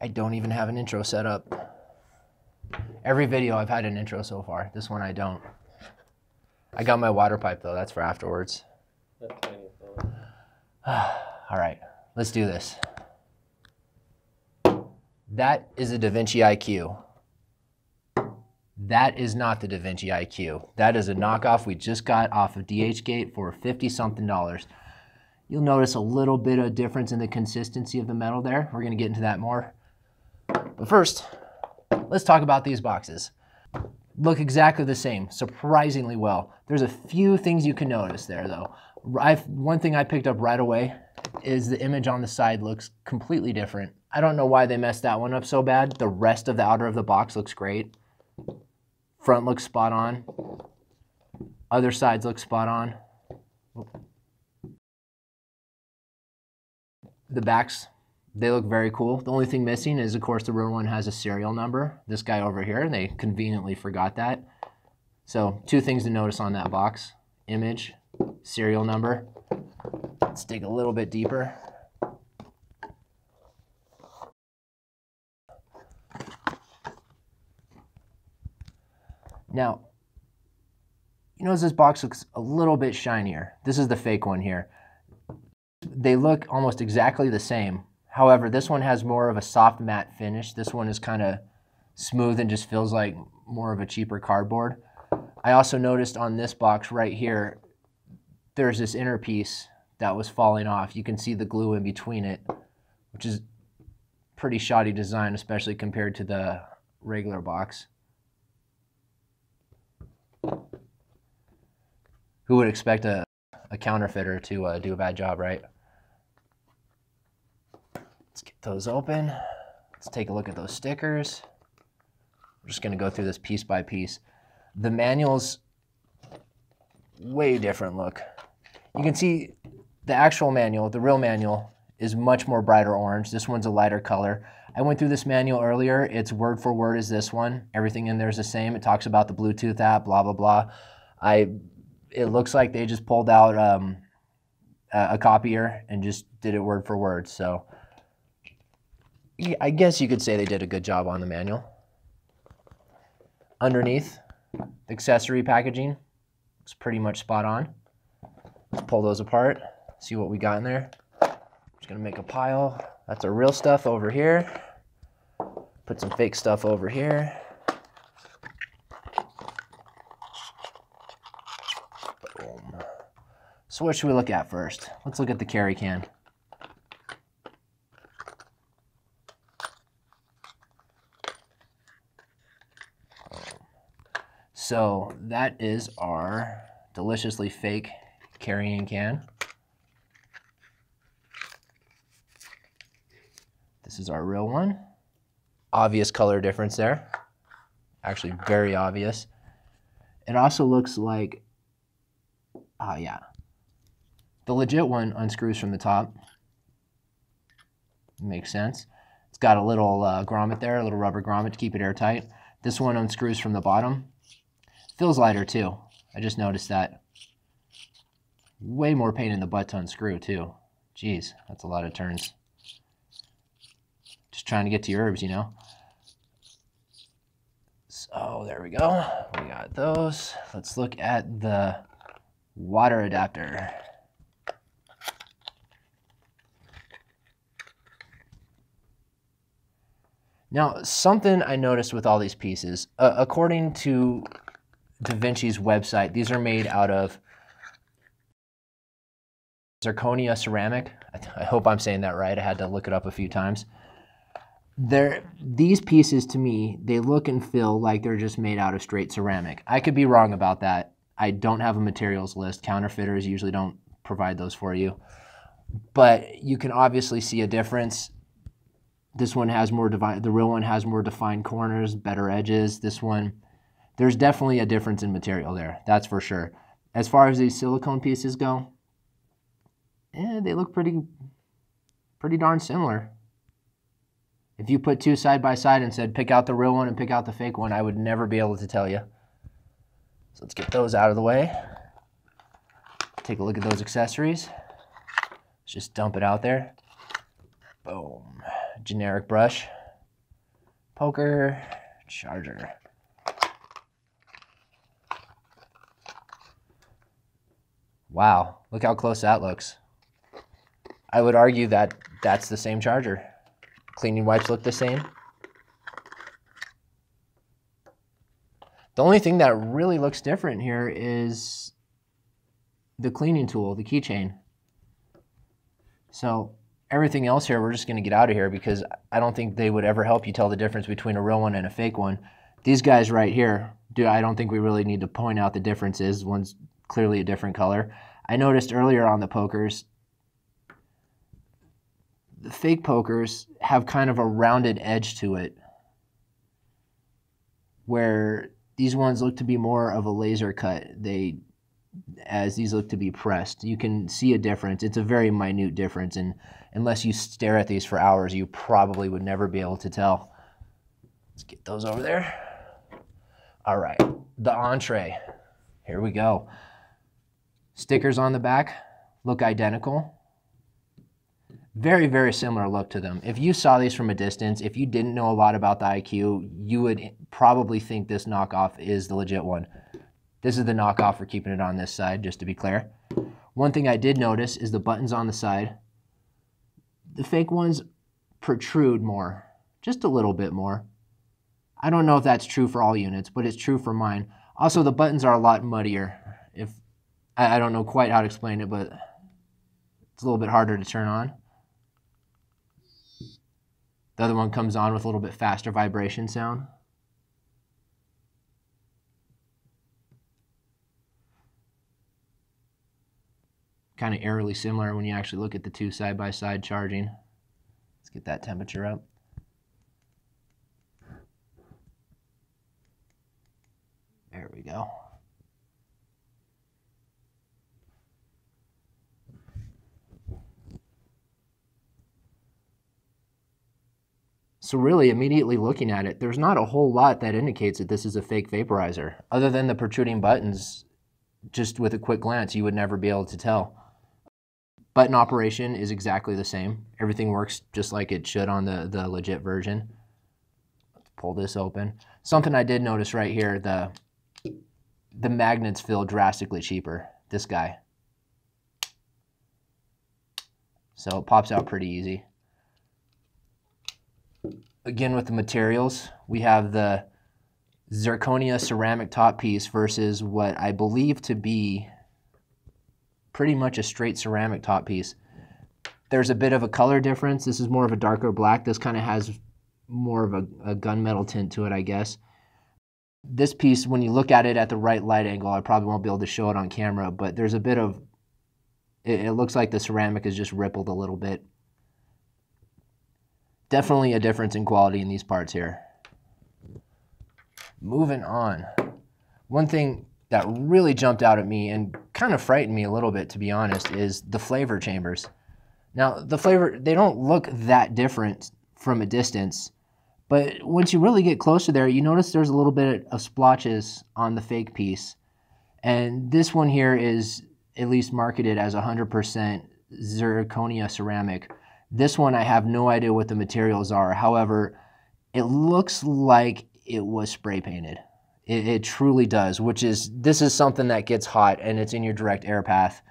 I don't even have an intro set up. Every video I've had an intro so far. This one I don't. I got my water pipe though, that's for afterwards. All right, let's do this. That is a DaVinci IQ. That is not the DaVinci IQ. That is a knockoff we just got off of DHgate for 50 something dollars. You'll notice a little bit of difference in the consistency of the metal there. We're gonna get into that more. But first, let's talk about these boxes. Look exactly the same, surprisingly well. There's a few things you can notice there though. I've, one thing I picked up right away is the image on the side looks completely different. I don't know why they messed that one up so bad. The rest of the outer of the box looks great. Front looks spot on. Other sides look spot on. The backs, they look very cool. The only thing missing is, of course, the real one has a serial number. This guy over here, and they conveniently forgot that. So two things to notice on that box. Image, serial number. Let's dig a little bit deeper. Now, you notice this box looks a little bit shinier. This is the fake one here. They look almost exactly the same. However, this one has more of a soft matte finish. This one is kind of smooth and just feels like more of a cheaper cardboard. I also noticed on this box right here, there's this inner piece that was falling off. You can see the glue in between it, which is pretty shoddy design, especially compared to the regular box. Who would expect a, a counterfeiter to uh, do a bad job, right? Let's get those open. Let's take a look at those stickers. We're just going to go through this piece by piece. The manual's way different look. You can see the actual manual, the real manual, is much more brighter orange. This one's a lighter color. I went through this manual earlier. It's word for word is this one. Everything in there is the same. It talks about the Bluetooth app, blah, blah, blah. I, it looks like they just pulled out um, a, a copier and just did it word for word. So I guess you could say they did a good job on the manual. Underneath, the accessory packaging looks pretty much spot on. Let's pull those apart, see what we got in there. Just gonna make a pile. That's our real stuff over here. Put some fake stuff over here. Boom. So what should we look at first? Let's look at the carry can. So that is our deliciously fake carrying can. This is our real one. Obvious color difference there. Actually very obvious. It also looks like, ah yeah. The legit one unscrews from the top. Makes sense. It's got a little uh, grommet there, a little rubber grommet to keep it airtight. This one unscrews from the bottom. Feels lighter too. I just noticed that. Way more pain in the butt to unscrew too. Jeez, that's a lot of turns. Just trying to get to your herbs, you know. So there we go. We got those. Let's look at the water adapter. Now, something I noticed with all these pieces, uh, according to DaVinci's website, these are made out of zirconia ceramic. I, hope I'm saying that right. I had to look it up a few times. They're, these pieces to me, they look and feel like they're just made out of straight ceramic. I could be wrong about that. I don't have a materials list. Counterfeiters usually don't provide those for you. But you can obviously see a difference this one has more defined, the real one has more defined corners, better edges. This one, there's definitely a difference in material there, that's for sure. As far as these silicone pieces go, eh, they look pretty, pretty darn similar. If you put two side by side and said pick out the real one and pick out the fake one, I would never be able to tell you. So let's get those out of the way. Take a look at those accessories. Let's just dump it out there. Boom generic brush. Poker charger. Wow, look how close that looks. I would argue that that's the same charger. Cleaning wipes look the same. The only thing that really looks different here is the cleaning tool, the keychain. So everything else here, we're just going to get out of here because I don't think they would ever help you tell the difference between a real one and a fake one. These guys right here, do I don't think we really need to point out the differences. One's clearly a different color. I noticed earlier on the pokers, the fake pokers have kind of a rounded edge to it where these ones look to be more of a laser cut. They as these look to be pressed. You can see a difference. It's a very minute difference and unless you stare at these for hours, you probably would never be able to tell. Let's get those over there. All right, the entree. Here we go. Stickers on the back look identical. Very, very similar look to them. If you saw these from a distance, if you didn't know a lot about the IQ, you would probably think this knockoff is the legit one. This is the knockoff for keeping it on this side, just to be clear. One thing I did notice is the buttons on the side. The fake ones protrude more, just a little bit more. I don't know if that's true for all units, but it's true for mine. Also, the buttons are a lot muddier. I, I don't know quite how to explain it, but it's a little bit harder to turn on. The other one comes on with a little bit faster vibration sound. Kind of eerily similar when you actually look at the two side by side charging. Let's get that temperature up. There we go. So really, immediately looking at it, there's not a whole lot that indicates that this is a fake vaporizer. Other than the protruding buttons, just with a quick glance, you would never be able to tell. Button operation is exactly the same. Everything works just like it should on the, the legit version. Let's pull this open. Something I did notice right here, the, the magnets feel drastically cheaper. This guy. So it pops out pretty easy again with the materials, we have the zirconia ceramic top piece versus what I believe to be pretty much a straight ceramic top piece. There's a bit of a color difference. This is more of a darker black. This kind of has more of a, a gunmetal tint to it, I guess. This piece, when you look at it at the right light angle, I probably won't be able to show it on camera, but there's a bit of, it, it looks like the ceramic is just rippled a little bit. Definitely a difference in quality in these parts here. Moving on. One thing that really jumped out at me and kind of frightened me a little bit, to be honest, is the flavor chambers. Now, the flavor, they don't look that different from a distance, but once you really get closer there, you notice there's a little bit of splotches on the fake piece. And this one here is at least marketed as 100% zirconia ceramic, this one, I have no idea what the materials are. However, it looks like it was spray painted. It, it, truly does, which is, this is something that gets hot and it's in your direct air path.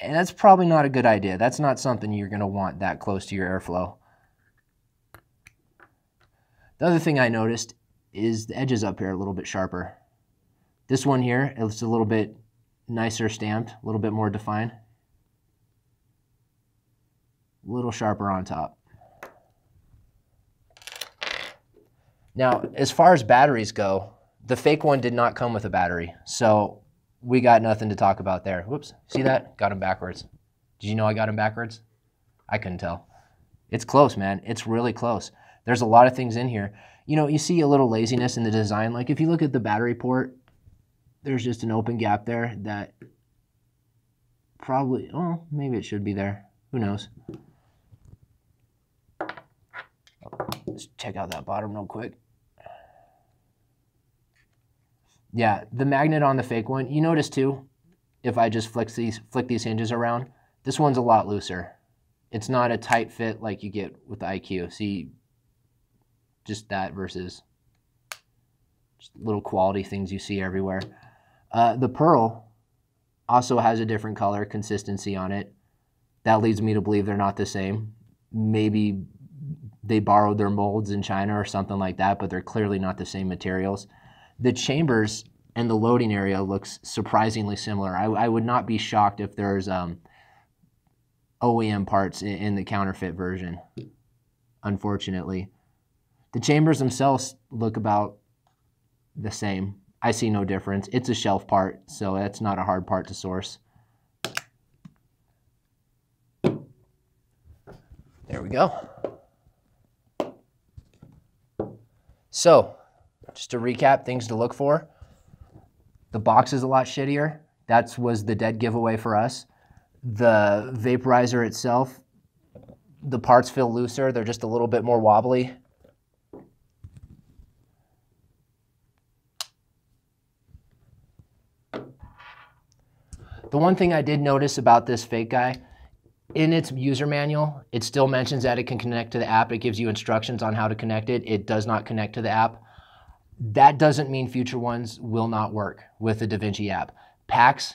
And that's probably not a good idea. That's not something you're going to want that close to your airflow. The other thing I noticed is the edges up here a little bit sharper. This one here, it's a little bit nicer stamped, a little bit more defined a little sharper on top. Now, as far as batteries go, the fake one did not come with a battery, so we got nothing to talk about there. Whoops, see that? Got him backwards. Did you know I got him backwards? I couldn't tell. It's close, man. It's really close. There's a lot of things in here. You know, you see a little laziness in the design. Like if you look at the battery port, there's just an open gap there that probably, oh, maybe it should be there. Who knows? Let's check out that bottom real quick. Yeah, the magnet on the fake one, you notice too, if I just flick these, flick these hinges around, this one's a lot looser. It's not a tight fit like you get with the IQ. See, Just that versus just little quality things you see everywhere. Uh, the pearl also has a different color consistency on it. That leads me to believe they're not the same. Maybe they borrowed their molds in China or something like that, but they're clearly not the same materials. The chambers and the loading area looks surprisingly similar. I, I would not be shocked if there's um, OEM parts in, in the counterfeit version, unfortunately. The chambers themselves look about the same. I see no difference. It's a shelf part, so that's not a hard part to source. There we go. So, just to recap, things to look for. The box is a lot shittier. That was the dead giveaway for us. The vaporizer itself, the parts feel looser. They're just a little bit more wobbly. The one thing I did notice about this fake guy, in its user manual, it still mentions that it can connect to the app. It gives you instructions on how to connect it. It does not connect to the app. That doesn't mean future ones will not work with the DaVinci app. PAX,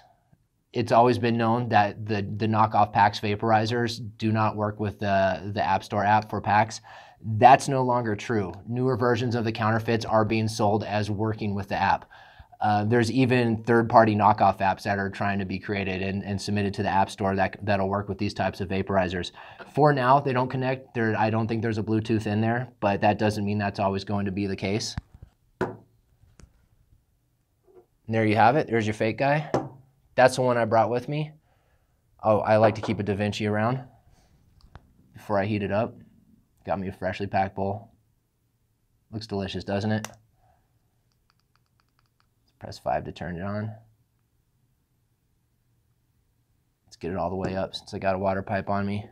it's always been known that the, the knockoff PAX vaporizers do not work with the, the App Store app for PAX. That's no longer true. Newer versions of the counterfeits are being sold as working with the app. Uh, there's even third-party knockoff apps that are trying to be created and, and submitted to the App Store that, that'll work with these types of vaporizers. For now, they don't connect. There, I don't think there's a Bluetooth in there, but that doesn't mean that's always going to be the case. And there you have it. There's your fake guy. That's the one I brought with me. Oh, I like to keep a DaVinci around before I heat it up. Got me a freshly packed bowl. Looks delicious, doesn't it? Press 5 to turn it on. Let's get it all the way up since I got a water pipe on me.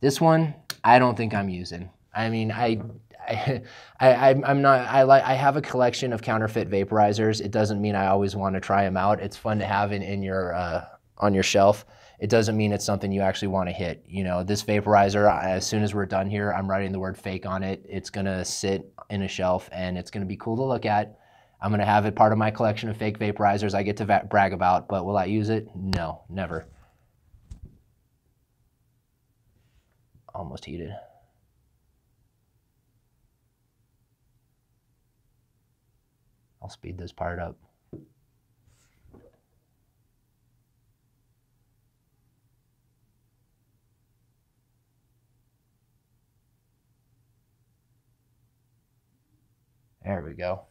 This one, I don't think I'm using. I mean, I, I, I I'm not. I like. I have a collection of counterfeit vaporizers. It doesn't mean I always want to try them out. It's fun to have in in your uh, on your shelf. It doesn't mean it's something you actually want to hit. You know, this vaporizer. As soon as we're done here, I'm writing the word fake on it. It's gonna sit in a shelf, and it's gonna be cool to look at. I'm gonna have it part of my collection of fake vaporizers I get to brag about. But will I use it? No, never. Almost heated. I'll speed this part up. There we go.